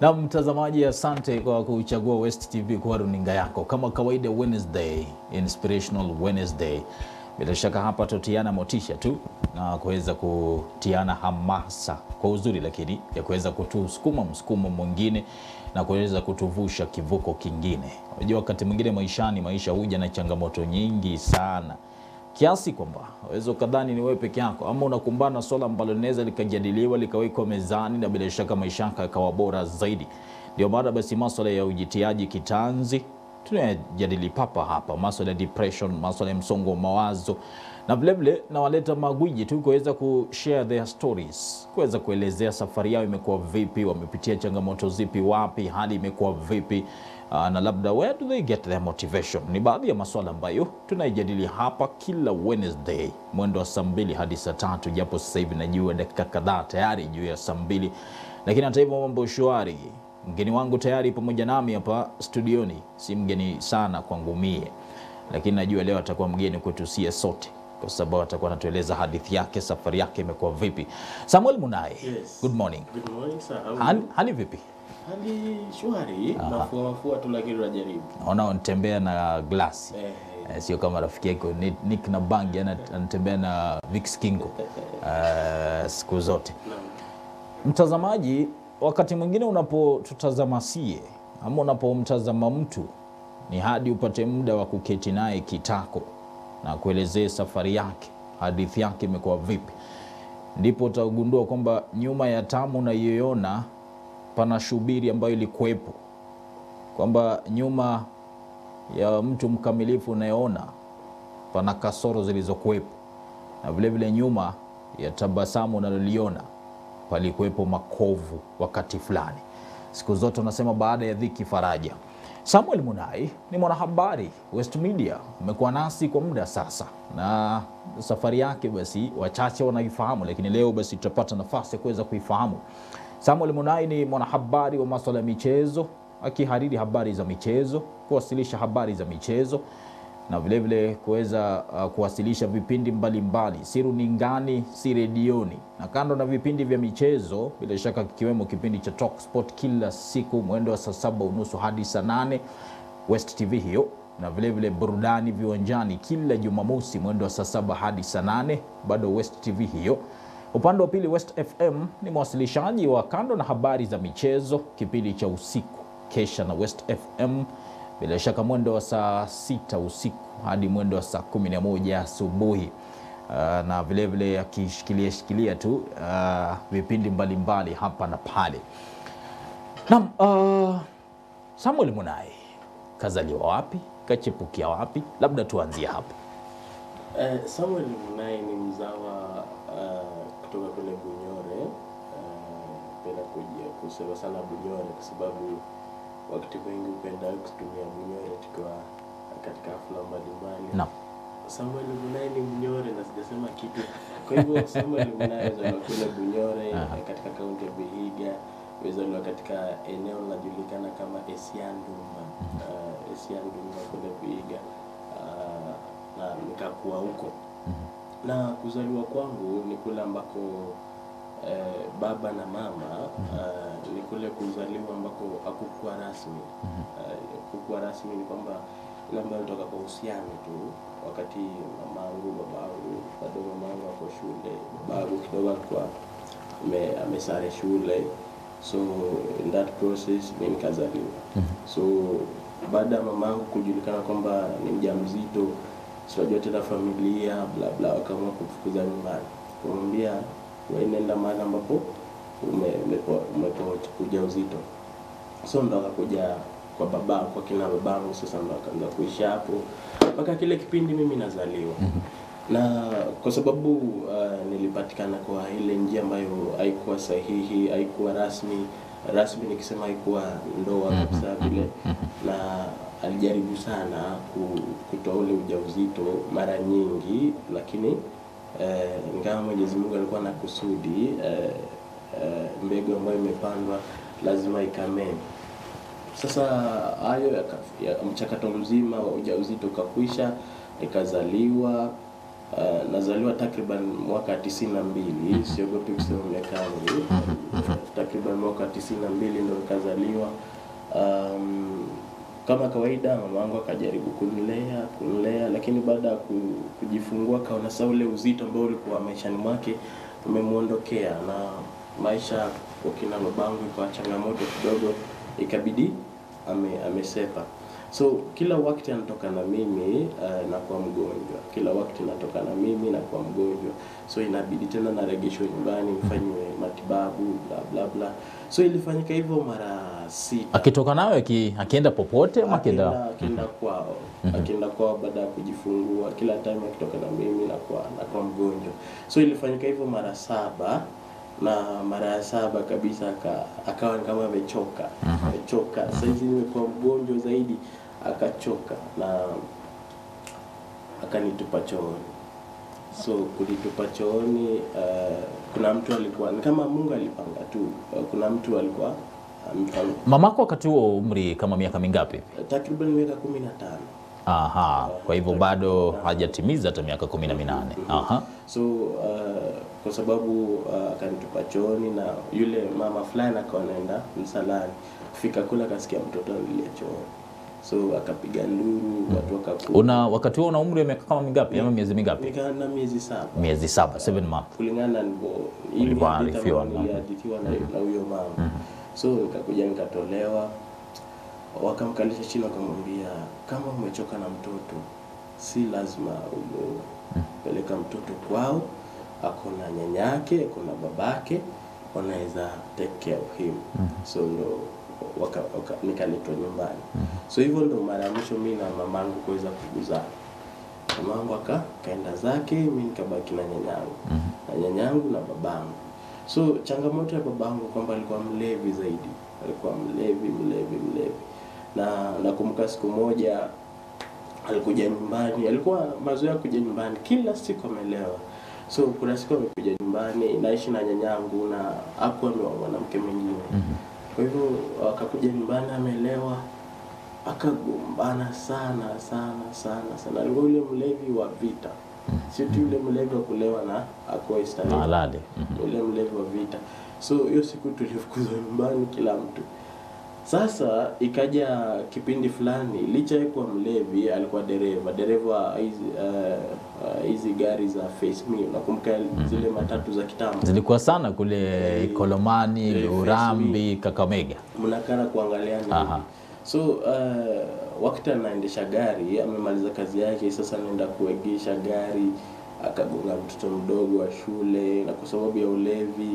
Na mtazamaji, asante kwa kuchagua West TV kuwa runinga yako. Kama kawaida, Wednesday, Inspirational Wednesday, bila shaka hapa tutiana motisha tu na kuweza kutiana hamasa kwa uzuri, lakini ya kuweza kutusukuma msukumo mwingine na kuweza kutuvusha kivuko kingine. Unajua, wakati mwingine maishani, maisha huja na changamoto nyingi sana kiasi kwamba waweza ukadhani ni wewe peke yako, ama unakumbana na swala ambalo linaweza likajadiliwa likawekwa mezani na bila shaka maisha yako yakawa bora zaidi. Ndio maana basi maswala ya ujitiaji kitanzi tunayajadili papa hapa, maswala ya depression, maswala ya msongo wa mawazo, na vilevile nawaleta magwiji tu kuweza kushare their stories, kuweza kuelezea safari yao imekuwa vipi, wamepitia changamoto zipi, wapi, hali imekuwa vipi, na labda where do they get their motivation. Ni baadhi ya maswala ambayo tunaijadili hapa kila Wednesday mwendo wa saa mbili hadi saa tatu, japo sasa hivi najua dakika kadhaa tayari juu ya saa mbili, lakini hata hivyo mambo shwari. Mgeni wangu tayari pamoja nami hapa studioni, si mgeni sana kwangu mie, lakini najua leo atakuwa mgeni kwetu sie sote, kwa sababu atakuwa anatueleza hadithi yake, safari yake imekuwa vipi. Samuel Munai, Yes. good morning. Good morning sir. How are you? hali vipi? Hali shwari, mafua mafua tu lakini unajaribu. Naona unatembea na glasi Eh, Eh, sio kama rafiki yako Nick na Bangi ana- anatembea na Vicks Kingo uh, siku zote. na. Mtazamaji, wakati mwingine unapotutazama sie ama unapomtazama mtu, ni hadi upate muda wa kuketi naye kitako na kuelezea safari yake, hadithi yake imekuwa vipi, ndipo utagundua kwamba nyuma ya tamu unayoiona pana shubiri ambayo ilikuwepo, kwamba nyuma ya mtu mkamilifu unayeona pana kasoro zilizokuwepo, na vilevile vile nyuma ya tabasamu unaloliona palikuwepo makovu wakati fulani. Siku zote unasema baada ya dhiki faraja. Samuel Munai ni mwanahabari West Media, amekuwa nasi kwa muda sasa, na safari yake basi wachache wanaifahamu, lakini leo basi tutapata nafasi ya kuweza kuifahamu. Samuel Munai ni mwanahabari wa masuala ya michezo, akihariri habari za michezo, kuwasilisha habari za michezo na vilevile kuweza uh, kuwasilisha vipindi mbalimbali, mbali, si runingani, si redioni, na kando na vipindi vya michezo, bila shaka kikiwemo kipindi cha Talk Sport kila siku mwendo wa saa saba unusu hadi saa nane West TV hiyo, na vilevile burudani viwanjani kila Jumamosi mwendo wa saa saba hadi saa nane bado West TV hiyo. Upande wa pili West FM ni mwasilishaji wa kando na habari za michezo, kipindi cha usiku kesha na West FM bila shaka mwendo wa saa sita usiku hadi mwendo wa saa kumi na moja asubuhi. Uh, na vilevile akishikilia shikilia tu uh, vipindi mbalimbali hapa na pale. Naam, uh, Samuel Munai kazaliwa wapi? Kachepukia wapi? Labda tuanzie hapo. Uh, Samuel Munai ni mzawa uh, kutoka kule Bunyore. Uh, penda kuja kusema sana Bunyore kwa sababu wakati mwingi hupenda kutumia Bunyore tukiwa katika hafla mbalimbali. Naam. Samuel Munai ni Mnyore na sijasema kitu. Kwa hivyo Samuel Munai alizaliwa kule Bunyore Aha. katika kaunti ya Vihiga. wezaliwa katika eneo linajulikana kama Esianduma Uh, Esianduma kule Vihiga. Uh, na nikakuwa huko. Na kuzaliwa kwangu ni kule ambako eh, baba na mama uh, ni kule kuzaliwa ambako hakukuwa rasmi. Uh, kukuwa rasmi ni kwamba ile ambayo toka kwa uhusiano tu, wakati mamangu babangu bado mamangu ako shule, babangu kidogo alikuwa amesare shule, so in that process mi nikazaliwa. So baada ya mamangu kujulikana kwamba ni mjamzito, siwajua tena familia bla bla, wakaamua kufukuza nyumbani, kumwambia nenda mahali ambapo umepoa umepewa uzito. Ujauzito. So ndo akakuja kwa baba kwa kina babangu, sasa ndo akaanza kuishi hapo. Mpaka kile kipindi mimi nazaliwa. Na kwa sababu uh, nilipatikana kwa ile njia ambayo haikuwa sahihi, haikuwa rasmi. Rasmi nikisema haikuwa ndoa kabisa vile, na alijaribu sana kutoa ule ujauzito mara nyingi, lakini eh, ingawa Mwenyezi Mungu alikuwa na kusudi eh, mbegu ambayo imepandwa lazima ikamee. Sasa hayo ya, mchakato mzima wa ujauzito ukakwisha, ikazaliwa uh, nazaliwa takriban mwaka tisini na mbili siogopi kusema miaka yangu takriban mwaka tisini na mbili ndo nikazaliwa um, kama kawaida mama wangu akajaribu kunilea kunilea lakini baada ya kujifungua kaona saa ule uzito ambao ulikuwa maishani mwake umemwondokea na maisha kwa kina babangu ikawa changamoto kidogo ikabidi ame, amesepa so kila wakati anatoka na mimi uh, nakuwa mgonjwa. Kila wakati natoka na mimi nakuwa mgonjwa. So inabidi tena naregeshwa nyumbani mfanywe matibabu bla bla bla. So ilifanyika hivyo mara sita. Akitoka nawe ki, akienda popote ama akienda? Akienda akienda kwao. Akienda kwao baada ya kujifungua kila time akitoka na mimi nakuwa nakuwa mgonjwa. So ilifanyika hivyo mara saba na mara ya saba kabisa aka, akawa kama amechoka. Amechoka. Mm -hmm. saizi nimekuwa mgonjwa zaidi akachoka na akanitupa chooni. So kulitupa chooni uh, kuna mtu alikuwa ni kama mungu alipanga tu uh, kuna mtu alikuwa amepanga. Mamako wakati huo umri kama miaka mingapi? Takriban miaka kumi na tano. Aha kwa hivyo bado hajatimiza hata miaka kumi na minane. Aha. So uh, kwa sababu akanitupa uh, akanitupa chooni na yule mama fulani akawa anaenda msalani. Kufika kule akasikia mtoto alilia chooni so akapiga nduru mm. watu wakakula. una wakati huo una umri wa miaka kama mingapi ama miezi mingapi Nika na miezi saba miezi saba seven months kulingana na nilivyo hii Ulivyoarifiwa, hadithi naam. ambayo na na huyo mama Mm. so nikakuja nikatolewa wakamkalisha chini wakamwambia kama umechoka na mtoto si lazima umepeleka mtoto kwao akona nyanyake akona babake wanaweza take care of him Mm. so ndo waka, nyumbani nikaletwa nyumbani. So hivyo ndo mara ya mwisho mi na mamangu kuweza kuguzana mamangu aka kaenda zake mi nikabaki na nyanyangu na nyanyangu na babangu so changamoto ya babangu kwamba alikuwa mlevi zaidi. Alikuwa mlevi mlevi mlevi. Na nakumbuka siku moja alikuja nyumbani. Alikuwa mazoea kuja nyumbani kila siku amelewa. So kuna siku amekuja nyumbani naishi na nyanyangu na hakuwa ni mwanamke mwingine kwa hivyo akakuja nyumbani amelewa akagombana sana sana sana sana. Alikuwa yule mlevi wa vita. Sio tu yule mlevi wa kulewa na akuwa starehe Mhm. mlevi wa vita. So hiyo siku tulifukuzwa nyumbani kila mtu sasa ikaja kipindi fulani licha ya kuwa mlevi alikuwa dereva. Dereva hizi uh, uh, hizi gari za face me nakumbuka zile matatu za kitambo? Zilikuwa sana kule Kolomani, Lurambi, Kakamega. mnakana kuangaliana so uh, wakati anaendesha gari amemaliza kazi yake sasa anaenda kuegesha gari akagonga mtoto mdogo wa shule na kwa sababu ya ulevi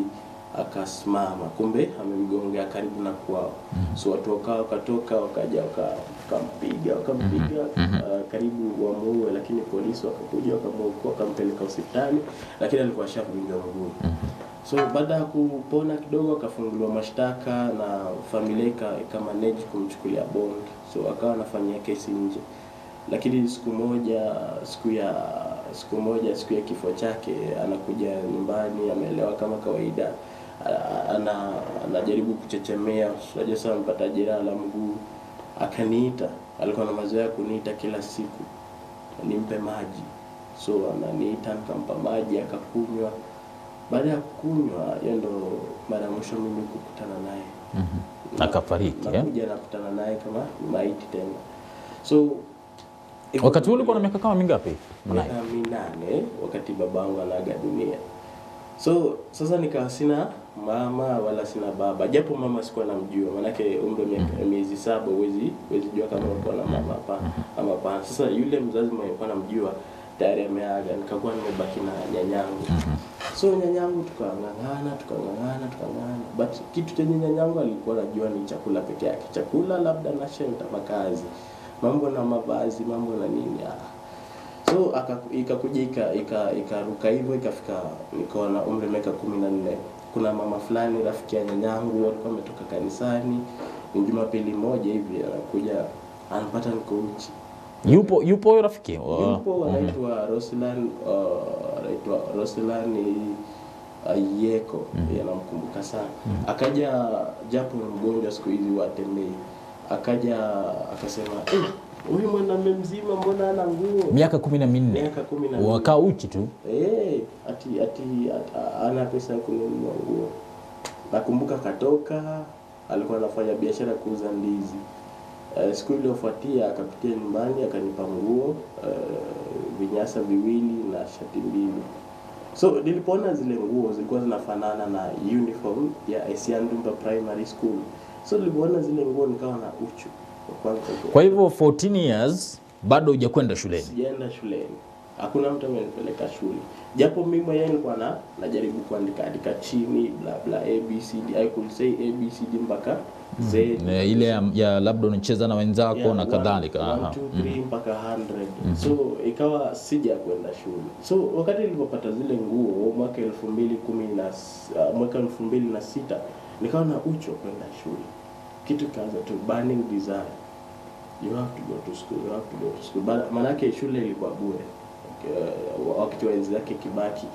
akasimama. Kumbe amemgongea karibu na kwao. So watu wakaa wakatoka wakaja wakampiga wakampiga wakampiga uh, karibu wamuue lakini polisi wakakuja wakamuokoa wakampeleka hospitali lakini alikuwa ashavunjwa mguu. So baada ya kupona kidogo akafunguliwa mashtaka na familia ika- ikamanage kumchukulia bond so akawa anafanyia kesi nje. Lakini siku moja siku ya siku moja siku ya kifo chake anakuja nyumbani ameelewa kama kawaida ana anajaribu kuchechemea. Unajua sasa amepata jeraha la mguu. Akaniita alikuwa na mazoea ya kuniita kila siku nimpe maji. So ananiita nikampa maji akakunywa. Baada ya kunywa, hiyo ndo mara ya mwisho mimi kukutana naye. Mhm. Akafariki eh? nakuja nakutana naye kama maiti tena. So Wakati huo ulikuwa na miaka kama mingapi? Miaka minane wakati babangu anaaga dunia so sasa nikawa sina mama wala sina baba. Japo mama sikuwa namjua manake umri wa miaka- miezi saba huwezi huwezi jua kama ulikuwa na mama hapa ama hapana. Sasa yule mzazi mwenye nilikuwa namjua tayari ameaga. Nikakuwa nimebaki na nyanyangu. So nyanyangu tukang'ang'ana tukang'ang'ana tukang'ang'ana. But kitu chenye nyanyangu alikuwa najua ni chakula peke yake. Chakula labda na shelter, makazi mambo na mavazi mambo na nini ah so ikakujika ikakuja ika- ika- ikaruka hivyo ikafika nikawa na umri miaka kumi na nne. Kuna mama fulani rafiki ya nyanyangu walikuwa ametoka kanisani. Ni jumapili moja hivi anakuja anapata niko uchi Yupo yupo huyo rafiki? Yupo anaitwa Roslan uh, anaitwa Roslan Ayeko yanamkumbuka sana. Akaja japo mgonjwa siku hizi watembei akaja akasema eh, huyu mwanamume mzima mbona ana nguo miaka kumi na minne miaka kumi na minne. wakaa uchi tu Eh, ati ati ana pesa ya kununua nguo. Nakumbuka katoka, alikuwa anafanya biashara ya kuuza ndizi. Uh, siku iliyofuatia akapitia nyumbani akanipa nguo uh, vinyasa viwili na shati mbili. So nilipoona zile nguo zilikuwa zinafanana na uniform ya Isiandumba Primary School. So nilipoona zile nguo nikawa na uchu. Kwa hivyo 14 years bado hujakwenda shuleni. Sijaenda shuleni, hakuna mtu amenipeleka shule, japo mimi mwenyewe nilikuwa na najaribu kuandika andika chini bla bla abcd I could say abcd mpaka z. Mm. ile ya, ya labda unacheza na wenzako Yeah, na kadhalika. three, mpaka 100 so ikawa sija kwenda shule. So wakati nilipopata zile nguo mwaka elfu mbili kumi na s- uh, mwaka elfu mbili na sita nikawa na ucho kwenda shule kitu kaanza tu burning desire you have to go to school you have to go to school but manake shule ilikuwa bure Okay, wakati wa enzi yake Kibaki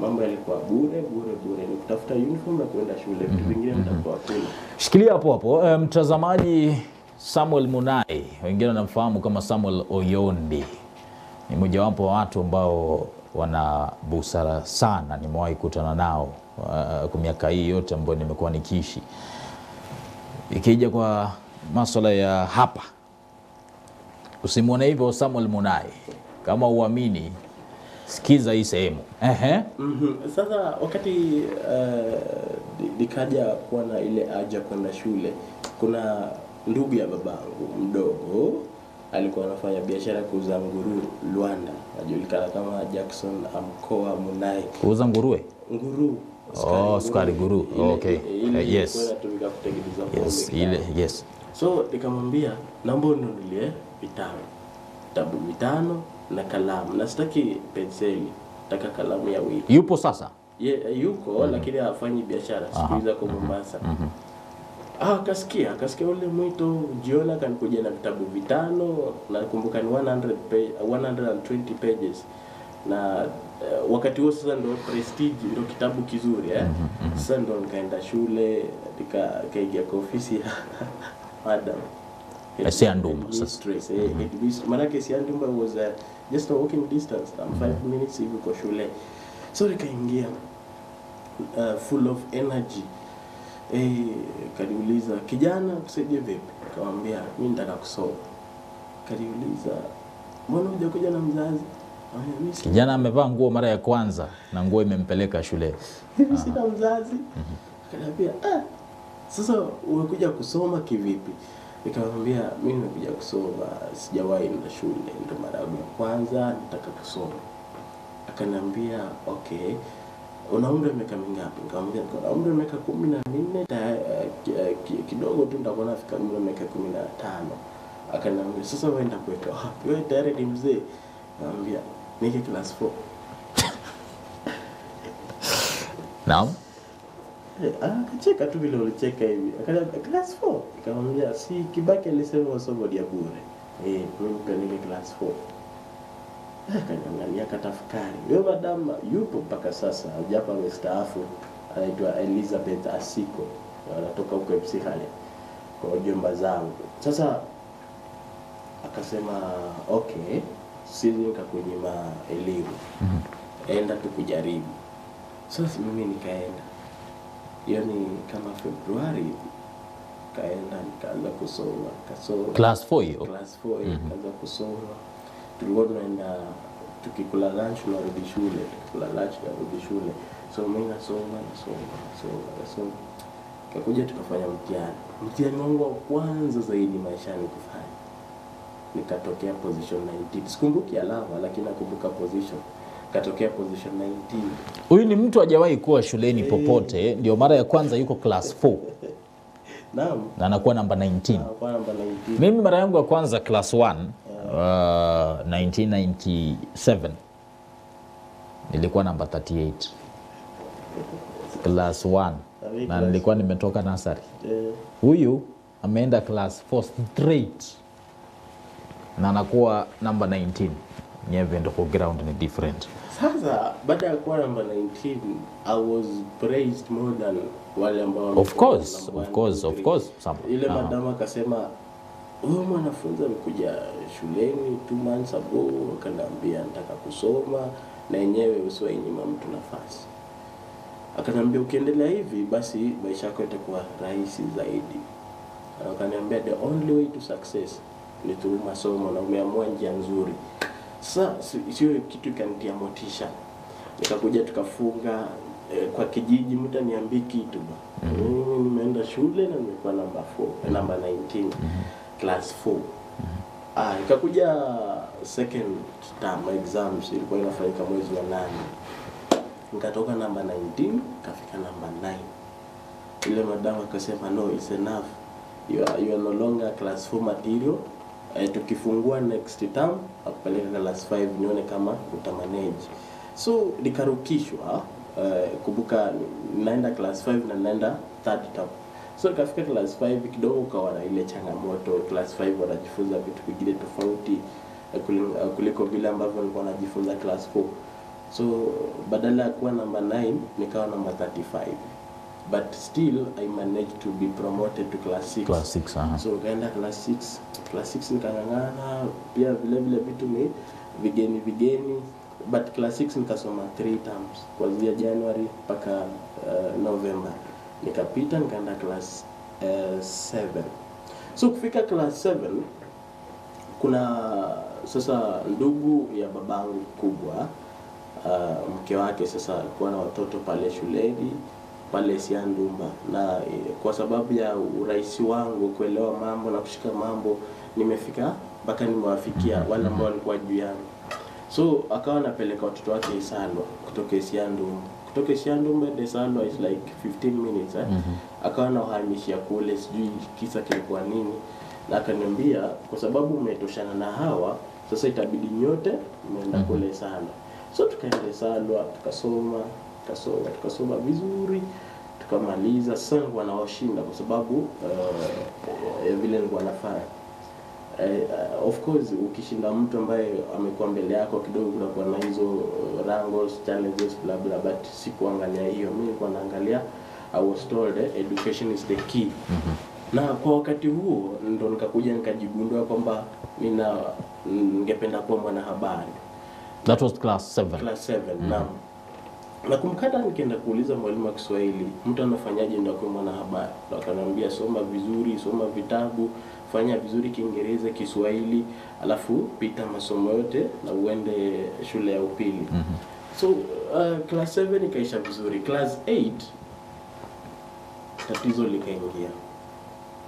mambo yalikuwa bure bure bure ni kutafuta uniform na kwenda shule vitu vingine mtakuwa kula Shikilia hapo hapo. mtazamaji. Mtazamaji, Samuel Munai, wengine wanamfahamu kama Samuel Oyondi, ni mojawapo wa watu ambao wana busara sana. Nimewahi kutana nao uh, kwa miaka hii yote ambayo nimekuwa nikiishi. Ikija kwa masuala ya hapa, usimwone hivyo Samuel Munai, kama uamini, sikiza hii sehemu. Ehe. -hmm. Sasa wakati uh, nikaja kuwa na ile aja kwenda shule, kuna ndugu ya babangu mdogo alikuwa anafanya biashara kuuza nguruwe Luanda, anajulikana kama Jackson Amkoa Munai. Kuuza nguruwe. Nguru Oh, sukari guru. Ile- Okay. ile Eh, yes. Yes, ile, yes. So nikamwambia naomba ununulie vitabu vitabu vitano na kalamu, na sitaki penseli, nataka kalamu ya wino. Yupo sasa? Ye, yuko lakini hafanyi biashara siku hizi ako Mombasa. Ah, akasikia akasikia ule mwito jioni, akanikuja na vitabu vitano, nakumbuka ni 100 page, 120 pages na eh, wakati huo sasa ndo prestige ndo kitabu kizuri eh. mm -hmm. Sasa ndo nikaenda shule kaingia kwa ofisi ya madam Siandumba sasa. Headmistress, eh. Maanake Siandumba was uh, just a walking distance I'm five minutes hivi kwa shule so nikaingia uh, full of energy eh, kaniuliza kijana tusaidie vipi nikamwambia mi nitaka kusoma kaniuliza mbona hujakuja na mzazi Nikamwambia, "Mi sina- Kijana amevaa nguo mara ya kwanza na nguo imempeleka shule. sina mzazi. Akaniambia ah, sasa umekuja kusoma kivipi? Nikamwambia mimi nimekuja kusoma sijawahi na shule ndio mara ya kwanza nataka kusoma. Akaniambia okay una umri wa miaka mingapi? Nikamwambia niko na umri wa miaka kumi na eh, ki- ki- kidogo tu nitakuwa nafika umri wa miaka kumi na tano. Akaniambia sasa wewe kuweka wapi? Wewe tayari ni mzee. Nikamwambia nike class 4 Naam. Eh, ah, akacheka tu vile ulicheka hivi. Akaja class 4 nikamwambia si Kibaki alisema masomo ya bure. Eh mimi class 4 Eh, akaniangalia akatafakari. Huyo madam yupo mpaka sasa japo amestaafu. Anaitwa Elizabeth Asiko. Anatoka huko Epsihale kwa zangu. Sasa akasema okay siwezi nikakunyima elimu enda tu kujaribu. Sasa mimi nikaenda. Hiyo ni kama Februari kaenda nikaanza kusoma kasoma Class 4 hiyo. class 4 nikaanza kusoma. Tulikuwa tunaenda tukikula lunch tunarudi shule. Tukikula lunch tunarudi shule. So mimi nasoma nasoma nasoma nasoma. Kakuja tukafanya mtihani. Mtihani wangu wa kwanza zaidi maishani kufanya nikatokea position 19 sikumbuki alama lakini nakumbuka position. Katokea position 19 Huyu ni mtu hajawahi kuwa shuleni hey. popote, ndio mara ya kwanza yuko class 4 naam. Na anakuwa namba 19. Anakuwa namba 19 Mimi mara yangu ya kwanza class 1 uh, 1997 nilikuwa namba 38 class 1 na nilikuwa nimetoka nasari. Huyu Huyu ameenda class 4 straight na anakuwa namba 19. Nyeve ndo kwa ground ni different. Sasa baada ya kuwa namba 19 I was praised more than wale ambao Of course, of course, of course, sasa Ile Aha. madama akasema huyo mwanafunzi amekuja shuleni two months ago, akaniambia nataka kusoma na yenyewe usiwainyima mtu nafasi. Akaniambia ukiendelea hivi, basi maisha yako yatakuwa rahisi zaidi. Akaniambia the only way to success ni through masomo, na umeamua njia nzuri. Sasa si- sio kitu ikanitia motisha, nikakuja tukafunga eh, kwa kijiji, mtu niambi kitu ba. Mimi nimeenda shule na nimekuwa namba 4 namba 19 class 4 ah, ikakuja second term exams ilikuwa inafanyika mwezi wa nane. Nikatoka namba 19 kafika namba 9 ile madamu akasema no it's enough. You are, you are no longer class 4 material eh, tukifungua next term akupeleka class 5 nione kama utamanage. So nikarukishwa eh, kumbuka naenda class 5 na naenda third term. So ikafika class 5 kidogo ukawa na ile changamoto class 5 wanajifunza vitu vingine tofauti eh, eh, kuliko vile ambavyo nilikuwa najifunza class 4 so badala ya kuwa namba 9 nikawa namba 35 but still i managed to be promoted to class 6 Class 6, aha. so nikaenda class 6 class 6 nikang'ang'ana pia vile vile vitu ni vigeni vigeni but class 6 nikasoma 3 terms kuanzia january mpaka uh, november. Nikapita nikaenda class 7 so kufika class 7 kuna sasa ndugu ya babangu kubwa uh, mke wake sasa alikuwa na watoto pale shuleni pale Siandumba, na eh, kwa sababu ya urahisi wangu kuelewa mambo na kushika mambo, nimefika mpaka nimewafikia wale ambao walikuwa juu yangu. So akawa anapeleka watoto wake Isalwa kutoka Isiandumba, kutoka Isiandumba hadi Isalwa is like 15 minutes eh? mm -hmm. Akawa anawahamishia kule, sijui kisa kilikuwa nini, na akaniambia kwa sababu umetoshana na hawa, sasa itabidi nyote mmeenda kule sana. So tukaenda Isalwa tukasoma tukasoma tukasoma vizuri tukamaliza. Sasa nilikuwa nawashinda kwa sababu uh, vile nilikuwa nafanya uh, of course ukishinda mtu ambaye amekuwa mbele yako kidogo, kunakuwa na hizo uh, rangos challenges bla bla, but sikuangalia hiyo. Mimi nilikuwa naangalia I was told eh, education is the key mm -hmm. na kwa wakati huo ndo nikakuja nikajigundua kwamba nina ningependa kuwa mwanahabari That was class 7. class 7 mm -hmm. naam nakumbuka kumkata, nikienda kuuliza mwalimu wa Kiswahili mtu anafanyaje ndio akuwe mwanahabari? Akanaambia akaniambia soma vizuri soma vitabu fanya vizuri Kiingereza Kiswahili alafu pita masomo yote na uende shule ya upili. Mm -hmm. so uh, class 7 ikaisha vizuri. Class 8 tatizo likaingia.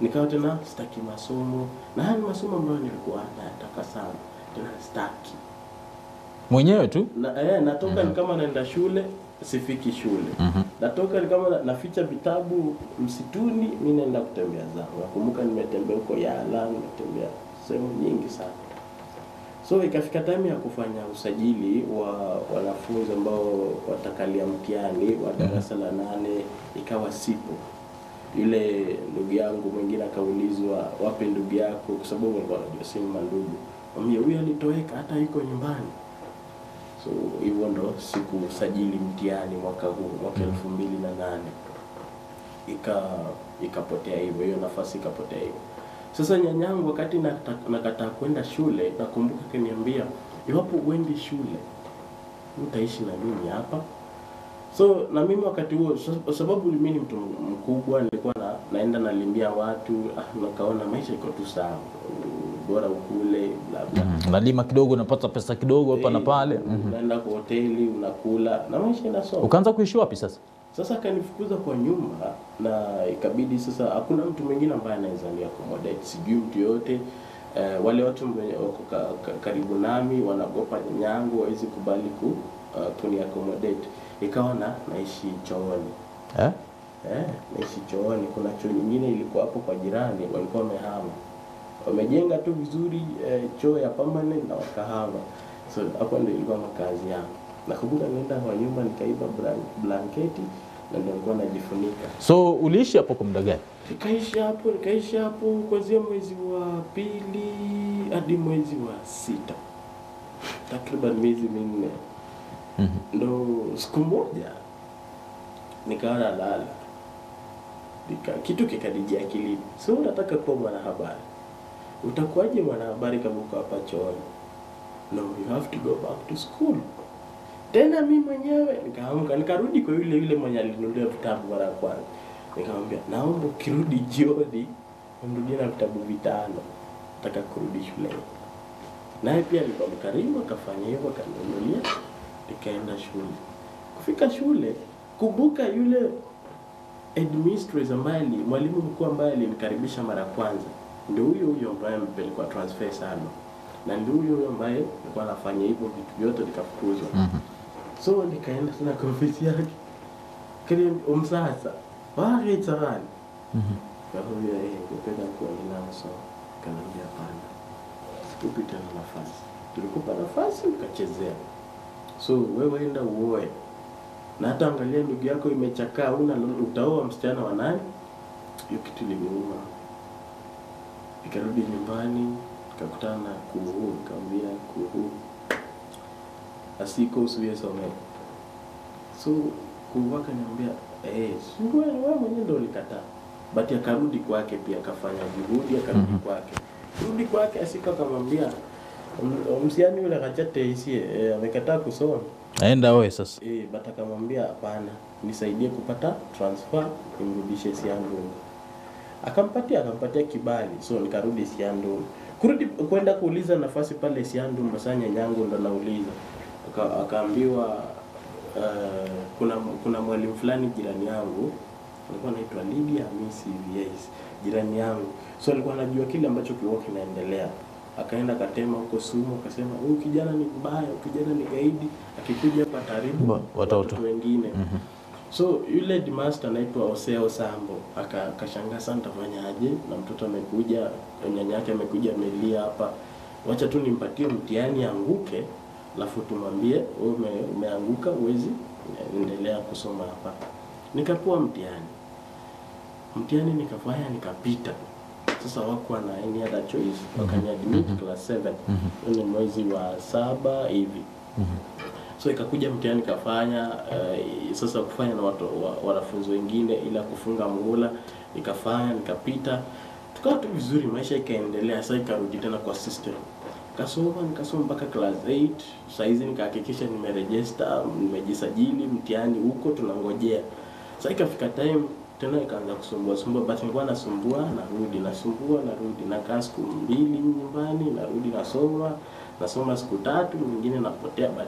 Nikawa tena sitaki masomo. Na haya ni masomo ambayo nilikuwa nayataka sana. Tena sitaki Mwenyewe tu? na, eh, natoka ni kama naenda shule sifiki shule. Mm -hmm. natoka ni kama na- naficha vitabu msituni mi naenda kutembea zangu nakumbuka nimetembea huko Yala nimetembea sehemu nyingi sana. So ikafika time ya kufanya usajili wa wanafunzi ambao watakalia mtihani wa darasa la nane ikawa sipo. Yule ndugu yangu mwingine akaulizwa wape ndugu yako? Kwa sababu alikuwa anajua si mandugu mwambie huyu alitoweka hata iko nyumbani so hivyo ndo sikusajili mtihani mwaka huu mwaka elfu mbili na nane. Ika ikapotea hivyo hiyo nafasi ikapotea hivyo. Sasa nyanyangu wakati nakataa kwenda shule nakumbuka kaniambia, iwapo uendi shule utaishi na mimi hapa. So na mimi wakati huo kwa sababu mimi ni mtu mkubwa nilikuwa na, naenda nalimbia watu ah, nakaona maisha iko tu sawa bora ukule bla bla Mhm. Unalima kidogo unapata pesa kidogo hapa na pale. Mhm. unaenda kwa hoteli unakula na maisha inasoma Ukaanza kuishi wapi sasa? sasa akanifukuza kwa nyumba na ikabidi sasa hakuna mtu mwingine ambaye anaweza ni accommodate sijui mtu yote eh, wale watu wako ka, ka, karibu nami wanagopa nyangu hawezi kubali ku uh, kuni accommodate ikawa na naishi chooni Eh? eh, naishi chooni kuna choo nyingine ilikuwa hapo kwa jirani walikuwa wamehama wamejenga tu vizuri eh, choo ya permanent na wakahama so hapo ndio ilikuwa makazi yangu. Nakumbuka nenda kwa nyumba nikaiba blanketi na ndio nilikuwa najifunika. So uliishi hapo kwa muda gani? nikaishi hapo nikaishi hapo kuanzia mwezi wa pili hadi mwezi wa sita. Takriban miezi minne. Mhm. ndo siku moja nikawa nalala. Nika kitu kikanijia akilini so nataka kuwa mwanahabari utakuwaje mwanahabari kama uko hapa chooni? No, you have to go back to school. Tena mi mwenyewe nikaamka nikarudi kwa yule yule mwenye alinunulia vitabu mara ya kwanza. Nikamwambia, naomba ukirudi jioni umrudie na vitabu vitano. Nataka kurudi shuleni. Naye pia alikuwa mkarimu, akafanya hivyo, akaninunulia, nikaenda shule. Kufika shule, kumbuka yule headmistress ambaye ni mwalimu mkuu ambaye alinikaribisha mara ya kwanza, ndio huyo huyo ambaye amepelekwa transfer sana, na ndio huyo huyo ambaye alikuwa anafanya hivyo vitu vyote, nikafukuzwa. So nikaenda tena kwa ofisi yake, kile umsasa wake tsarani kahuya eh, kupenda kuendelea masomo. Kanaambia hapana, sikupi na nafasi. Tulikupa nafasi ukachezea, so wewe enda uoe, na hata angalia ndugu yako imechakaa, una utaoa msichana wa nani? Hiyo kitu iliniuma. Nikarudi nyumbani, nikakutana na kuhu, nikamwambia kuhu, asiko usuye so kuhu akaniambia eh, si wewe mwenyewe ndio ulikataa. But akarudi kwake pia akafanya juhudi akarudi mm -hmm. kwake. Rudi kwake asiko akamwambia msiani yule akachate eh, amekataa kusoma. Aenda wewe sasa. eh, but akamwambia hapana nisaidie kupata transfer nimrudishe Siandungu akampatia akampatia kibali. So nikarudi siandu. Kurudi kwenda kuuliza nafasi pale siandu masanya nyanyangu ndo nauliza. Akaambiwa uh, kuna kuna mwalimu fulani jirani yangu alikuwa anaitwa Lydia Hamisi jirani yangu. So alikuwa anajua kile ambacho kilikuwa kinaendelea. Akaenda akatema huko sumu akasema huyu kijana ni mbaya kijana ni gaidi akikuja hapa taribu watoto. wengine so yule headmaster anaitwa Oseo Sambo aka- akashangaa sana tafanyaje na mtoto amekuja nyanya yake amekuja amelia hapa. Wacha tu nimpatie mtihani anguke alafu tumwambie ume, umeanguka uwezi endelea kusoma hapa. Nikapua mtihani. Mtihani nikafanya nikapita. Sasa wakuwa na any other choice. Wakaniadmit class 7 hiyo ni mwezi wa saba hivi so ikakuja mtihani kafanya uh, sasa kufanya na watu, wa, wanafunzi wengine ila kufunga muhula nikafanya nikapita. Tukawa tu vizuri maisha ikaendelea sasa ikarudi tena kwa system. Kasoma nikasoma mpaka class 8 saizi nikahakikisha nimerejista nimejisajili mtihani huko tunangojea. Sasa ikafika time tena ikaanza kusumbua sumbua. Basi nilikuwa nasumbua narudi nasumbua narudi. Nakaa siku mbili nyumbani narudi nasoma. Nasoma siku tatu nyingine napotea but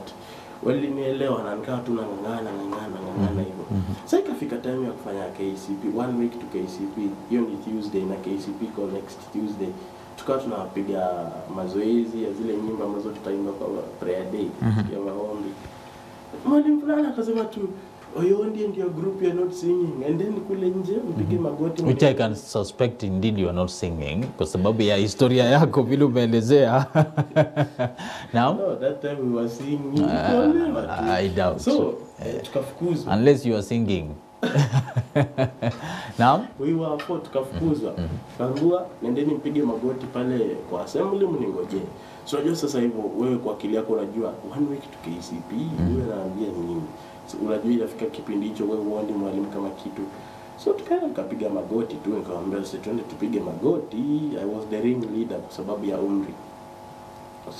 walinielewa na nikawa tu nang'ang'ana ng'ang'ana ng'ang'ana hivyo. Sasa ikafika time ya kufanya KCP one week to KCP hiyo ni Tuesday na KCP iko next Tuesday. Tukawa tunapiga mazoezi ya zile nyimbo ambazo tutaimba kwa prayer day ya maombi. Mwalimu fulani akasema tu Oyondi ndio group you're not singing and then kule nje mpige magoti Which I can suspect indeed you are not singing kwa sababu ya historia yako vile umeelezea. now No, that time we were singing. uh. I doubt. So, eh, tukafukuzwa. Unless you are singing. Naam. We were for tukafukuzwa. Kangua, nendeni mpige magoti pale kwa assembly mningojee. So unajua sasa hivyo wewe kwa akili yako unajua one week to KCP wewe naambia nini? Unajua inafika kipindi hicho wewe uone mwalimu kama kitu. So tukaenda tukapiga magoti tu nikamwambia sasa twende tupige magoti. I was the ring leader kwa sababu ya umri.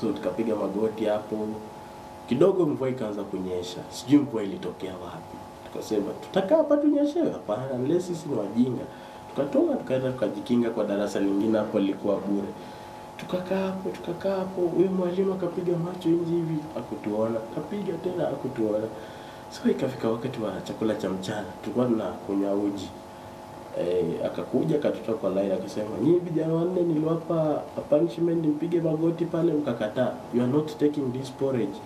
So tukapiga magoti hapo kidogo, mvua ikaanza kunyesha, sijui mvua ilitokea wapi. Tukasema tutakaa hapa tunyeshewe? Hapana, unless sisi ni wajinga. Tukatoka tukaenda tukajikinga kwa darasa lingine, hapo lilikuwa bure. Tukakaa hapo tukakaa hapo, huyo mwalimu akapiga macho nje hivi, akutuona, akapiga tena akutuona. So ikafika wakati wa chakula cha mchana, tulikuwa tunakunywa uji eh, akakuja akatutoa kwa line akasema, nyinyi vijana wanne niliwapa punishment mpige magoti pale, mkakataa. You are not taking this porridge.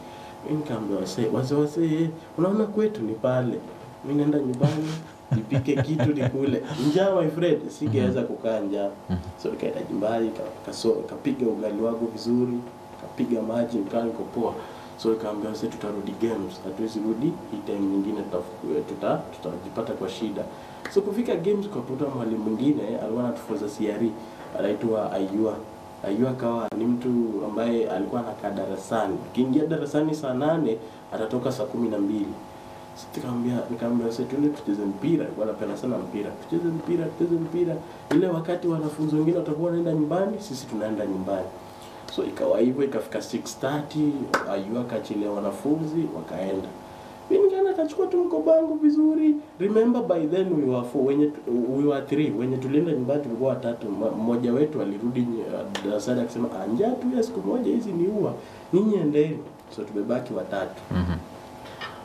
Mimi nikaambia wazee, wazee wazee, unaona kwetu ni pale. Mimi naenda nyumbani nipike kitu nikule. Njaa my friend, singeweza kukaa njaa. So nikaenda nyumbani ka- kapiga ugali wangu vizuri, kapiga maji nikaa niko poa. So ikaambia wazee, tutarudi games, hatuwezi rudi hii time nyingine tutafu- tuta tutajipata kwa shida. So kufika games tukakuta mwalimu mwingine alikuwa anatufunza CRE anaitwa Ayua. Ayua kawa ni mtu ambaye alikuwa anakaa darasani. Ukiingia darasani saa nane atatoka saa kumi na mbili. Sasa nikamwambia nikamwambia sasa tuende tucheze mpira, wanapenda anapenda sana mpira. Tucheze mpira, tucheze mpira. Ile wakati wanafunzi wengine watakuwa wanaenda nyumbani, sisi tunaenda nyumbani. So ikawa hivyo, ikafika 6:30 ayua akaachilia wanafunzi wakaenda. Mimi nikaenda kachukua tu mkoba wangu vizuri. Remember by then we were four, wenye we were three. Wenye tulienda nyumbani tulikuwa watatu. Mmoja wetu alirudi nye- darasani akisema, anja tu ya siku moja hizi ni ua. Ninyi endeni." So tumebaki watatu.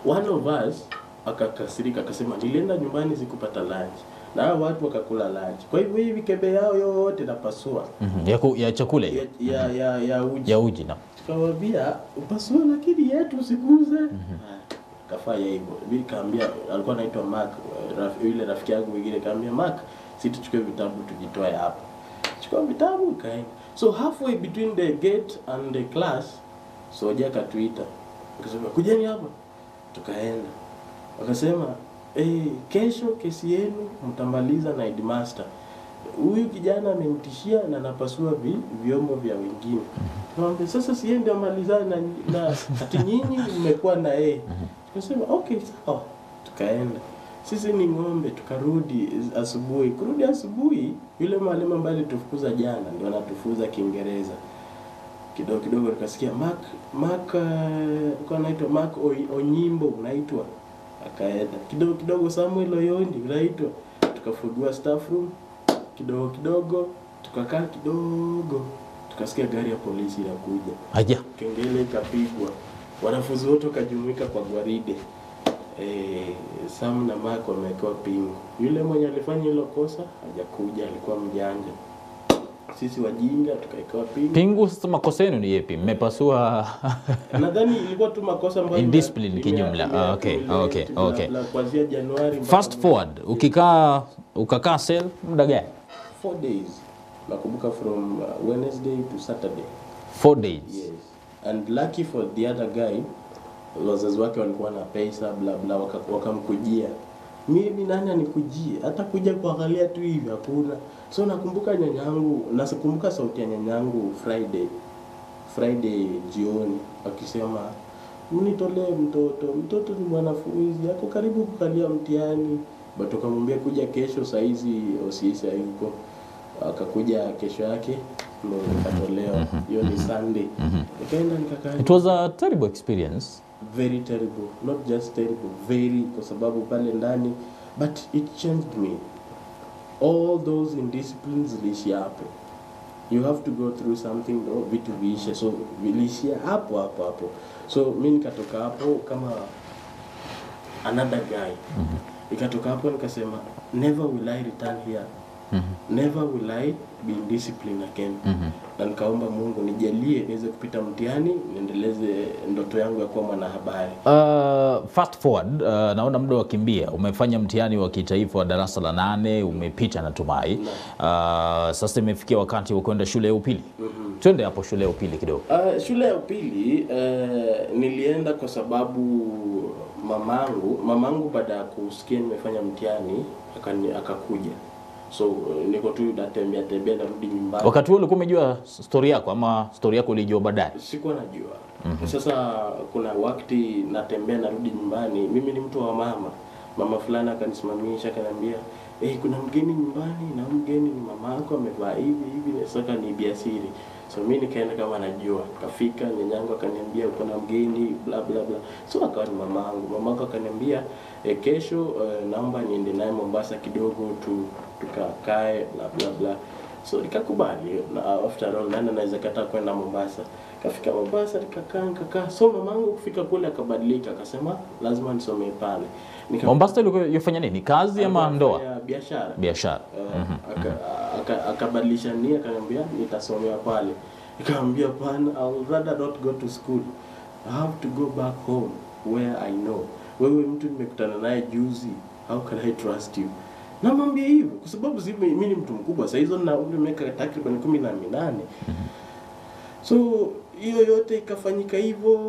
One of us akakasirika akasema, "Nilienda nyumbani sikupata lunch." Na hao watu wakakula lunch. Kwa hivyo hii mikebe yao yote napasua. -hmm. ya, ku, ya chakula Ya, hiyo ya, ya, ya uji ya uji na tukamwambia upasue lakini yetu usiguze. mm -hmm. Kafanya hivyo. Mimi kaambia alikuwa anaitwa Mark, raf, yule rafiki yangu mwingine kaambia Mark, si tuchukue vitabu tujitoe hapa. Chukua vitabu kaenda. So halfway between the gate and the class, soja akatuita. Akasema kujeni hapa. Tukaenda. Wakasema eh, kesho kesi yenu mtamaliza na headmaster. Huyu kijana amemtishia na napasua vi, vyombo vya wengine. Naomba sasa siende amalizane na, na ati nyinyi mmekuwa na yeye. Tukasema okay sawa. Tukaenda. Sisi ni ng'ombe tukarudi asubuhi. Kurudi asubuhi yule mwalimu ambaye alitufukuza jana ndio anatufuza Kiingereza. Kidogo kidogo nikasikia Mark Mark uh, kwa anaitwa Mark Onyimbo unaitwa. Akaenda. Kidogo kidogo Samuel Oyondi unaitwa. tukafugua staff room kidogo kidogo tukakaa kidogo tukasikia gari ya polisi inakuja. Aja. Kengele ikapigwa. Wanafunzi wote wakajumuika kwa gwaride. E, Sam na Mark wamewekewa pingu. Yule mwenye alifanya hilo kosa hajakuja alikuwa mjanja sisi wajinga tukaikawa pingu pingu sasa makosa yenu ni yepi mmepasua nadhani ilikuwa tu makosa ambayo Indiscipline kinyumla. kijumla. Ah, okay, Okay. okay, kuanzia Januari fast forward ukikaa ukakaa sel muda gani 4 days nakumbuka from uh, Wednesday to Saturday 4 days Yes. And lucky for the other guy, wazazi wake walikuwa na pesa bla bla, waka- wakamkujia. Mimi nani anikujie? Hata kuja kuangalia tu hivi hakuna. So nakumbuka nyanyangu, nakumbuka sauti ya nyanyangu Friday. Friday jioni akisema mnitolee mtoto, mtoto ni mwanafunzi, ako karibu kukalia mtiani But ukamwambia kuja kesho, saizi OCS hayuko. Akakuja kesho yake ndo nikatolewa. Hiyo ni Sunday. Nikaenda nikakaa it was a terrible experience very terrible not just terrible very kwa sababu pale ndani but it changed me all those indisciplines ziliishia hapo. You have to go through something no, vitu viishe. So viliishia hapo hapo hapo. So mi nikatoka hapo kama another guy. Nikatoka hapo nikasema never will i return here never will i be in discipline again na nikaomba mungu nijalie niweze kupita mtihani niendeleze ndoto yangu ya kuwa mwanahabari Uh, fast forward uh, naona muda wakimbia. Umefanya mtihani wa kitaifa wa darasa la nane umepita natumai. Uh, sasa imefikia wakati wa kwenda shule ya upili. mm -hmm. Twende hapo shule ya upili kidogo. Uh, shule ya upili uh, nilienda kwa sababu mamangu mamangu baada ya kusikia nimefanya mtihani akakuja akakuja so uh, niko tu natembea tembea narudi nyumbani. Wakati huo ulikuwa umejua stori yako ama stori yako ulijua baadaye? sikuwa najua. Mm -hmm. sasa kuna wakati natembea narudi nyumbani. Mimi ni mtu wa mama. Mama fulani akanisimamisha akaniambia hey, kuna mgeni nyumbani na mgeni ni mama yako amevaa hivi hivi sasa ni biasiri so mi nikaenda kama najua kafika nyanyangu akaniambia uko na mgeni bla bla bla. So akawa ni mamangu. Mamangu akaniambia e, kesho uh, naomba niende naye Mombasa kidogo tu tukakae bla bla bla. So nikakubali. Na after all nani anaweza kataa kwenda Mombasa? Kafika Mombasa nikakaa nikakaa. So mamangu kufika kule akabadilika akasema lazima nisomee pale Nika- Mombasa ilikuwa yofanya nini? Kazi ama ndoa? biashara. Biashara. Eh, aka- aka- akabadilisha nia akaniambia nitasomea pale. Nikamwambia pana I'll rather not go to school. I have to go back home where I know. Wewe mtu nimekutana naye juzi how can I trust you? Namwambia hivyo kwa sababu mimi ni mtu mkubwa. Saa hizo na umri miaka takriban kumi na minane. So hiyo yote ikafanyika hivyo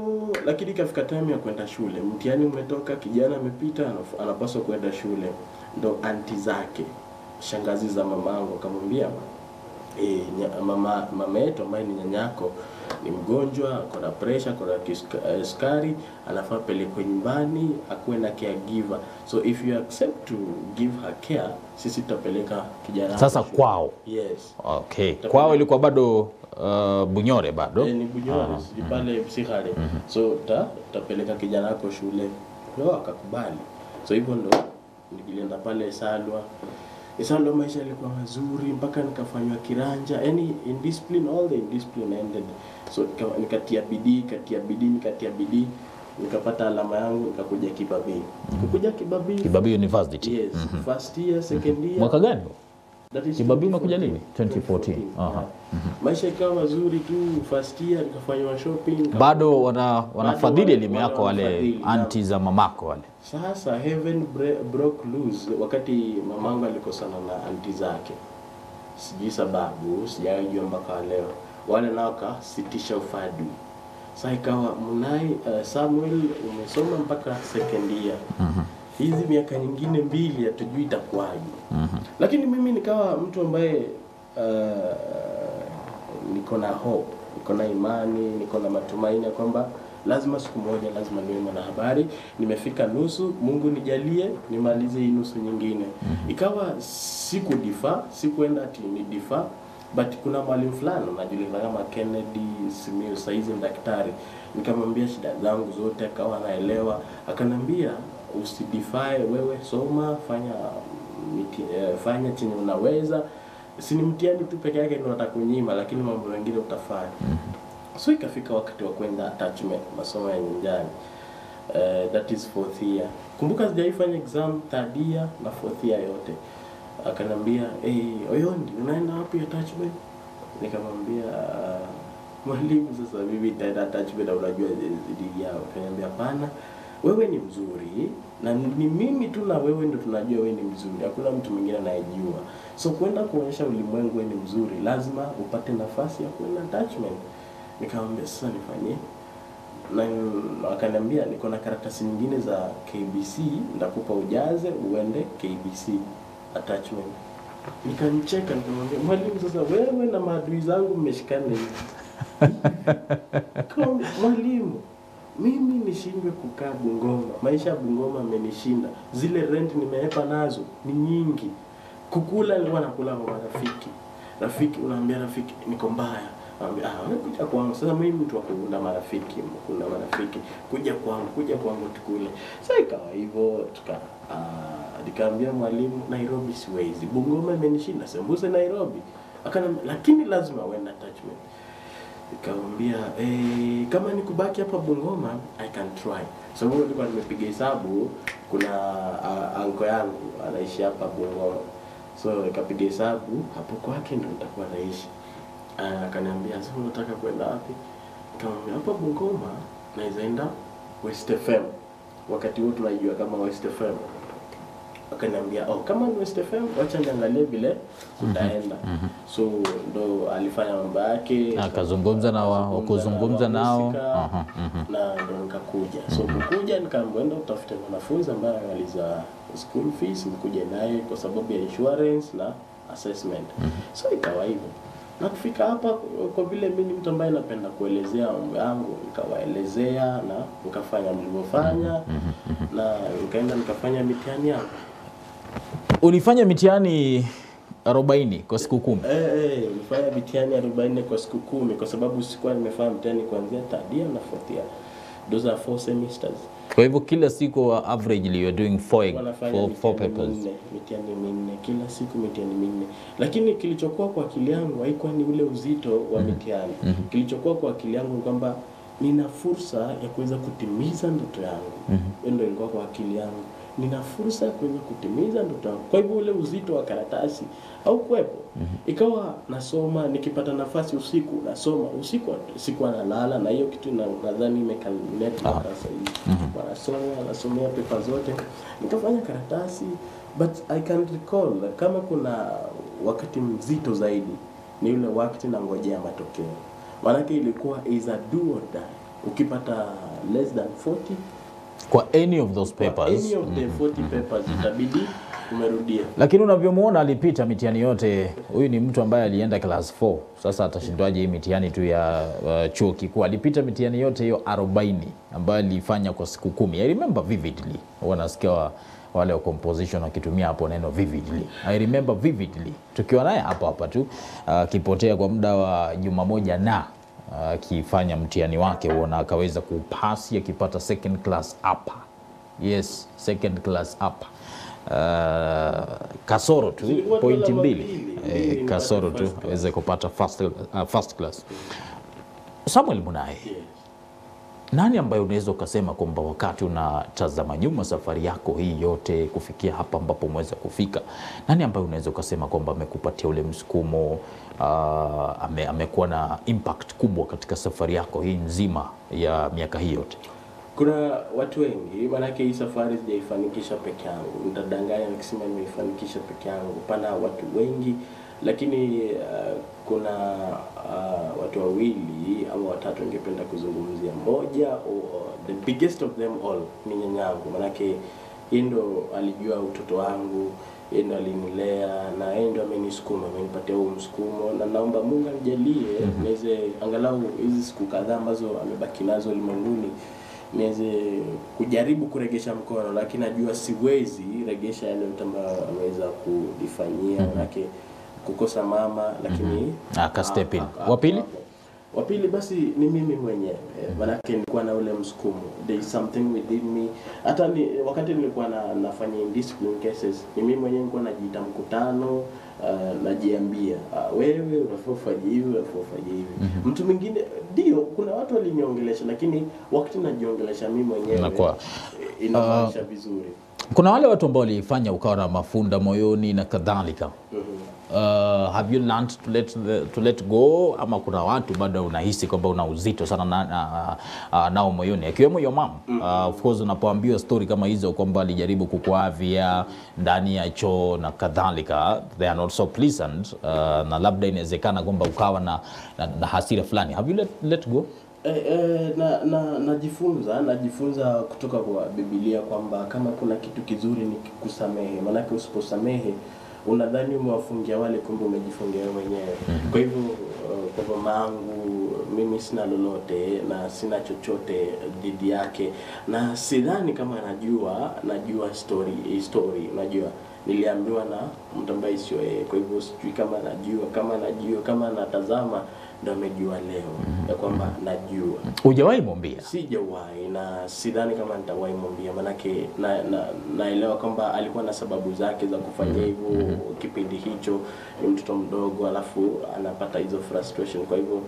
lakini ikafika time ya kwenda shule mtiani umetoka kijana amepita anapaswa kwenda shule ndo anti zake shangazi za mamangu akamwambia e, mama mama yetu ambaye ni nyanyako ni mgonjwa, ako na pressure, ako na kiska- eh, sukari, anafaa pelekwe nyumbani, akuwe na caregiver. So if you accept to give her care, sisi tutapeleka kijana Sasa kwao. Yes. Okay. Kwao ilikuwa bado uh, Bunyore bado. e, ni Bunyore, si pale Msihare. So ta tapeleka kijana wako shule. Ndio akakubali. So hivyo ndo nilienda pale Salwa. Isalwa maisha yalikuwa mazuri mpaka nikafanywa kiranja. Yani indiscipline, all the indiscipline ended. So nikatia bidii, katia bidii, nikatia bidii. Nikapata alama yangu nikakuja Kibabii. Kukuja Kibabii. Kibabii University. Yes, first year, second year. Mwaka gani? Kibabii umekuja 2014. lini? 2014. Aha. yeah. Maisha ikawa mazuri tu, first year nikafanywa shopping. Bado wana wanafadhili elimu yako wale anti za mamako wale. Sasa heaven broke loose wakati mamangu alikosana na anti zake, sijui sababu, sijajua mpaka leo. Wale nao kasitisha ufadhi Sasa ikawa Munai uh, Samuel umesoma mpaka second year. mm -hmm Hizi miaka nyingine mbili hatujui itakuwaje. Lakini mimi nikawa mtu ambaye uh, niko na hope, niko na imani, niko na matumaini ya kwamba lazima siku moja lazima niwe mwanahabari. Nimefika nusu, Mungu nijalie nimalize hii nusu nyingine. Ikawa siku difa, sikuenda ati ni difa but kuna mwalimu fulani anajulikana kama Kennedy Simiyu, saizi daktari. Nikamwambia shida zangu zote, akawa anaelewa, akanambia usidifae, wewe soma, fanya miti, eh, fanya chenye unaweza, si ni mtihani tu peke yake ndio atakunyima, lakini mambo mengine utafanya. So ikafika wakati wa kwenda attachment, masomo ya nyanjani. Uh, that is fourth year. Kumbuka sijaifanya exam third year na fourth year yote. Akanambia, "Hey, Oyondi, unaenda wapi attachment?" Nikamwambia, uh, "Mwalimu, sasa mimi nitaenda attachment na unajua zidi yao." Akaniambia, "Hapana, wewe ni mzuri na ni mimi tu na wewe ndo tunajua wewe ni mzuri, hakuna mtu mwingine anayejua. So kwenda kuonyesha ulimwengu wewe ni mzuri, lazima upate nafasi ya kuenda attachment." Nikamwambia, "Sasa nifanye na akaniambia niko na karatasi nyingine za KBC ndakupa ujaze uende KBC attachment. Nikamcheka nikamwambia mwalimu, sasa wewe na maadui zangu mmeshikana hivi. Mwalimu, mimi nishindwe kukaa Bungoma, maisha ya Bungoma amenishinda, zile rent nimeepa nazo ni nyingi, kukula nilikuwa nakula kwa marafiki. Rafiki unaambia rafiki niko mbaya, ah, kuja kwangu. Sasa mimi mtu wa kuunda marafiki, kuunda marafiki, kuja kwangu, kuja kwangu tukule. Sasa ikawa hivyo tuka ah, nikaambia mwalimu Nairobi siwezi. Bungoma imenishinda, sembuse Nairobi. Akana, lakini lazima uende attachment. Nikamwambia eh, kama ni kubaki hapa Bungoma I can try. Sababu nilikuwa nimepiga hesabu kuna uh, anko yangu anaishi hapa Bungoma. So nikapiga hesabu hapo kwake ndo nitakuwa naishi. Ah, akaniambia sasa unataka kwenda wapi? Nikamwambia hapa Bungoma naweza enda West FM. Wakati huo tunaijua kama West FM. Akaniambia oh, kama ni West FM wacha niangalie vile utaenda. mm -hmm. So ndo alifanya mambo yake Akazungumza na wakuzungumza wa kuzungumza nao. Aha, mhm. na ndo nikakuja. So kukuja nikaenda utafute mwanafunzi ambaye amaliza school fees mkuje naye kwa sababu ya insurance na assessment. mm -hmm. So ikawa hivyo. Na kufika hapa kwa vile mimi ni mtu ambaye napenda kuelezea mambo yangu, nikawaelezea na nikafanya mlivyofanya na nikaenda nikafanya mitihani yangu. Ulifanya mitihani 40 kwa siku kumi. Eh, eh, nilifanya mitihani 40 kwa siku kumi kwa sababu sikuwa nimefanya mtihani kuanzia third year na fourth year. Those are four semesters. Kwa hivyo kila siku averagely you are doing four, four, four papers. mitihani minne kila siku mitihani minne, lakini kilichokuwa kwa akili yangu haikuwa ni ule uzito wa mitihani. Kilichokuwa kwa akili yangu ni kwamba nina fursa ya kuweza kutimiza ndoto yangu. Mm -hmm. ndio ilikuwa kwa akili yangu, nina fursa ya kuweza kutimiza ndoto yangu. Kwa hivyo ule uzito wa karatasi au kuwepo mm -hmm. Ikawa nasoma, nikipata nafasi usiku nasoma usiku, sikuwa nalala, na hiyo kitu na- nadhani imekalileta mpaka sasa hivi. mm -hmm. Wanasoma, nasomea pepa zote, nikafanya karatasi, but I can recall kama kuna wakati mzito zaidi ni ule wakati nangojea matokeo, maanake ilikuwa is a do or die. Ukipata less than 40 Kwa any of those papers. any of the 40 papers itabidi umerudia lakini unavyomwona alipita mitihani yote. Huyu ni mtu ambaye alienda class 4. Sasa atashindwaje hii mitihani tu ya uh, chuo kikuu? Alipita mitihani yote hiyo 40 ambayo alifanya kwa siku kumi. I remember vividly, wanasikia wa, wale wa composition wakitumia hapo neno vividly. I remember vividly tukiwa naye hapo hapa tu akipotea kwa muda wa juma moja na akifanya mtihani wake huo na akaweza kupasi akipata second class upper. Yes, second class upper. Uh, kasoro tu pointi mbili eh, kasoro tu aweze kupata first, uh, first class. Samuel Munae, nani ambaye unaweza ukasema kwamba wakati unatazama nyuma safari yako hii yote kufikia hapa ambapo umeweza kufika, nani ambaye unaweza ukasema kwamba amekupatia ule msukumo uh, ame, amekuwa na impact kubwa katika safari yako hii nzima ya miaka hii yote? Kuna watu wengi, maanake hii safari sijaifanikisha peke yangu. Nitadanganya nikisema nimeifanikisha peke yangu. Pana watu wengi, lakini uh, kuna uh, watu wawili ama watatu ningependa kuzungumzia. Mmoja, uh, the biggest of them all ni nyanyangu, maanake yeye ndo alijua utoto wangu, yeye ndo alinilea na yeye ndo amenisukuma, amenipatia huo msukumo, na naomba Mungu anijalie niweze angalau hizi siku kadhaa ambazo amebaki nazo ulimwenguni niweze kujaribu kuregesha mkono, lakini najua siwezi regesha yale mtu ambayo ameweza kunifanyia, manake kukosa mama, lakini Aka step in. Wa pili? Wa pili basi ni mimi mwenyewe. Manake nilikuwa na ule msukumo. There is something within me. Hata ni, wakati nilikuwa na, nafanya discipline cases ni mimi mwenyewe nilikuwa najiita mkutano uh, najiambia uh, wewe unafaa ufanye hivi unafaa ufanye hivi. Mtu mwingine ndio kuna watu waliniongelesha lakini wakati najiongelesha mimi mwenyewe Inakuwa- uh, vizuri Kuna wale watu ambao walifanya ukawa na mafunda moyoni na kadhalika. Uh, have you learned to let, the, to let go? Ama kuna watu bado unahisi kwamba una uzito sana na, na, na nao moyoni? Akiwemo your mom. Uh, of course unapoambiwa story kama hizo kwamba alijaribu kukuavya ndani ya choo na kadhalika they are not so pleasant uh, na labda inawezekana kwamba ukawa na, na, na hasira fulani. Have you let, let go Eh, eh, na, na najifunza najifunza kutoka kwa Biblia kwamba kama kuna kitu kizuri ni kusamehe, maanake usiposamehe unadhani umewafungia wale, kumbe umejifungia wewe mwenyewe. Kwa hivyo uh, kwa mama yangu mimi sina lolote na sina chochote dhidi yake, na sidhani kama najua najua story story, unajua niliambiwa na mtu ambaye sio yeye, kwa hivyo sijui kama najua kama najua kama natazama ndo amejua leo ya kwamba najua. Hujawahi mwambia? Sijawahi na sidhani kama nitawahi mwambia manake na, na, naelewa kwamba alikuwa na sababu zake za kufanya hivyo kipindi hicho ni mtoto mdogo alafu anapata hizo frustration. Kwa hivyo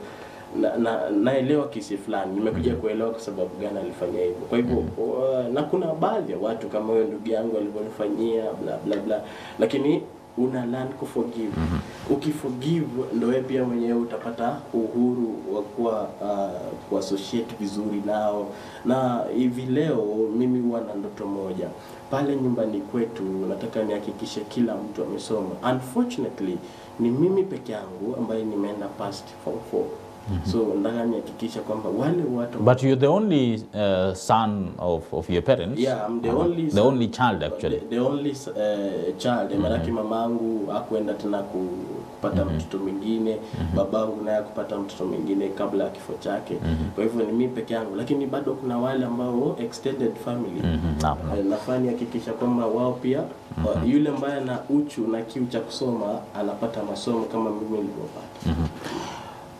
na, na, naelewa kisi fulani. Nimekuja kuelewa kwa sababu gani alifanya hivyo. Kwa hivyo uh, na kuna baadhi ya watu kama huyo ndugu yangu alivyonifanyia bla bla bla. Lakini una learn kuforgive ukiforgive ndo wewe pia mwenyewe utapata uhuru wa kuwa uh, kuassociate vizuri nao. Na hivi leo mimi huwa na ndoto moja. Pale nyumbani kwetu nataka nihakikishe kila mtu amesoma. Unfortunately ni mimi peke yangu ambaye nimeenda past form 4 so nataka nihakikisha kwamba wale watu but you're the only uh, son of, of your parents? Yeah, I'm the Uh-huh. only the son- only child actually. the, the only uh, child. Mm maanake mamangu hakuenda tena ku, kupata mtoto mwingine babangu naye kupata mtoto mwingine kabla ya kifo chake. Kwa hivyo ni mimi peke yangu. Lakini bado kuna wale ambao extended family. Mm -hmm. naam. Eh, nafaa nihakikisha kwamba wao pia wa- yule ambaye ana uchu na kiu cha kusoma anapata masomo kama mimi nilivyopata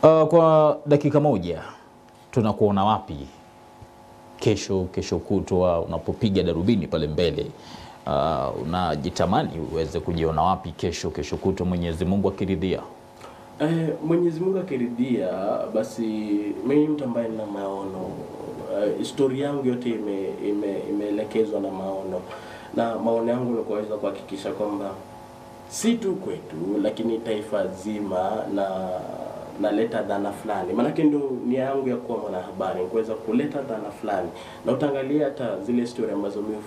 Uh, kwa dakika moja tunakuona wapi kesho kesho kutwa unapopiga darubini pale mbele. Uh, unajitamani uweze kujiona wapi kesho kesho kutwa mwenyezi mungu akiridhia? Eh, Mwenyezi Mungu akiridhia, basi mimi mtu ambaye nina maono. uh, historia yangu yote ime, ime, imeelekezwa na maono, na maono yangu ni kuweza kuhakikisha kwamba si tu kwetu, lakini taifa zima na naleta dhana fulani, maanake ndio nia yangu ya kuwa mwanahabari, kuweza kuleta dhana fulani, na utaangalia hata zile story ambazo mimi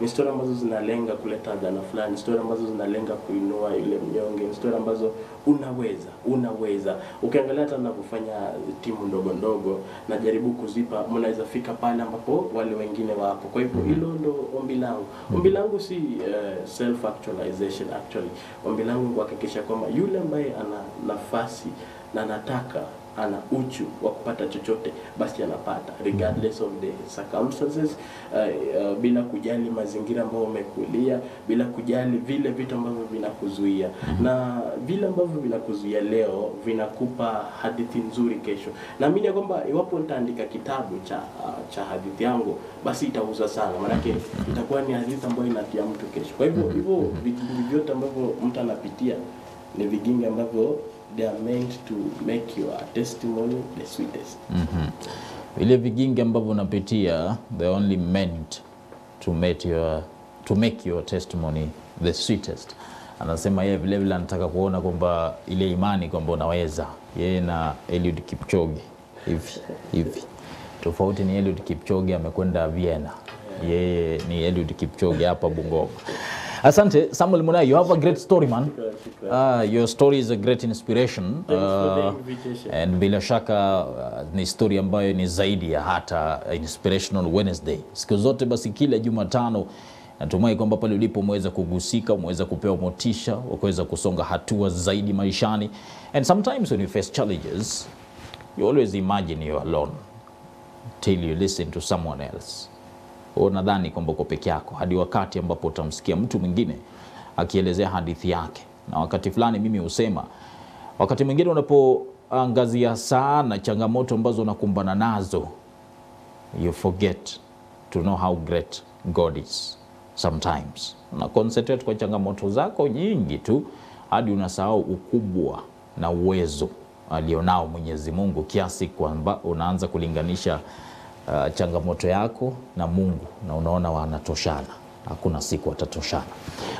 ni story ambazo zinalenga kuleta dhana fulani, story ambazo zinalenga kuinua yule mnyonge, story ambazo unaweza unaweza. Ukiangalia hata ninapofanya timu ndogo ndogo, najaribu kuzipa, mnaweza fika pale ambapo wale wengine wapo. Kwa hivyo hilo ndo ombi langu. Ombi langu si uh, self actualization actually, ombi langu kuhakikisha kwamba yule ambaye ana nafasi na anataka ana uchu wa kupata chochote basi anapata. Regardless of the circumstances uh, uh, bila kujali mazingira ambayo umekulia bila kujali vile vitu ambavyo vinakuzuia. Na vile ambavyo vinakuzuia leo vinakupa hadithi nzuri kesho. Naamini ya kwamba iwapo nitaandika kitabu cha uh, cha hadithi yangu basi itauza sana. Maanake itakuwa ni hadithi ambayo inatia mtu kesho. Kwa hivyo hivyo vigingi vyote ambavyo mtu anapitia ni vigingi ambavyo they are meant to make your testimony the sweetest. Mhm. Vile vigingi ambavyo unapitia they only meant to make your, to make your testimony the sweetest. Anasema yeye vile vile anataka kuona kwamba ile imani kwamba unaweza, yeye na Eliud Kipchoge hivi hivi. Tofauti ni Eliud Kipchoge amekwenda Vienna, yeye ni Eliud Kipchoge hapa Bungoma. Asante Samuel Munai, you have a great story man. Uh, your story is a great inspiration. Thanks for the Uh. And bila shaka uh, ni story ambayo ni zaidi ya hata Inspirational Wednesday. Siku zote basi, kila Jumatano natumai kwamba pale ulipo umeweza kugusika, umeweza kupewa motisha wa kuweza kusonga hatua zaidi maishani. And sometimes when you face challenges, you always imagine you're alone till you listen to someone else. Wewe unadhani kwamba uko peke yako hadi wakati ambapo utamsikia mtu mwingine akielezea hadithi yake. Na wakati fulani mimi husema, wakati mwingine unapoangazia sana changamoto ambazo unakumbana nazo, you forget to know how great God is. Sometimes una concentrate kwa changamoto zako nyingi tu hadi unasahau ukubwa na uwezo alionao Mwenyezi Mungu kiasi kwamba unaanza kulinganisha uh, changamoto yako na Mungu na unaona wanatoshana. Hakuna siku watatoshana.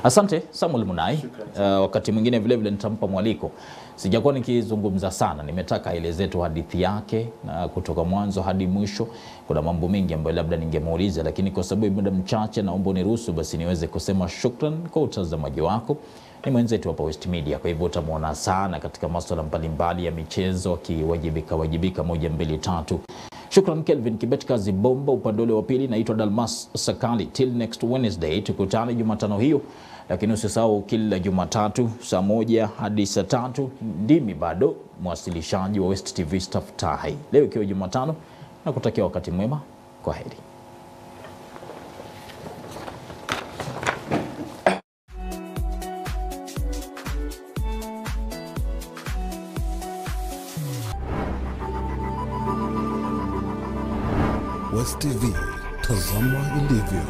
Asante Samuel Munai. Uh, wakati mwingine vile vile nitampa mwaliko. Sijakuwa nikizungumza sana, nimetaka aelezee tu hadithi yake na kutoka mwanzo hadi mwisho. Kuna mambo mengi ambayo labda ningemuuliza, lakini kwa sababu ya muda mchache, naomba uniruhusu basi niweze kusema shukran kwa utazamaji wako ni mwenzetu hapa West Media. Kwa hivyo utamwona sana katika masuala mbalimbali ya michezo akiwajibika wajibika moja mbili tatu. Shukran Kelvin Kibet kazi bomba upande ule wa pili. Naitwa Dalmas Sakali. Till next Wednesday, tukutane Jumatano hiyo, lakini usisahau kila Jumatatu saa moja hadi saa tatu ndimi bado mwasilishaji wa West TV Staff Tai. Leo ikiwa Jumatano, na kutakia wakati mwema. Kwa heri. TV, tazama ilivyo.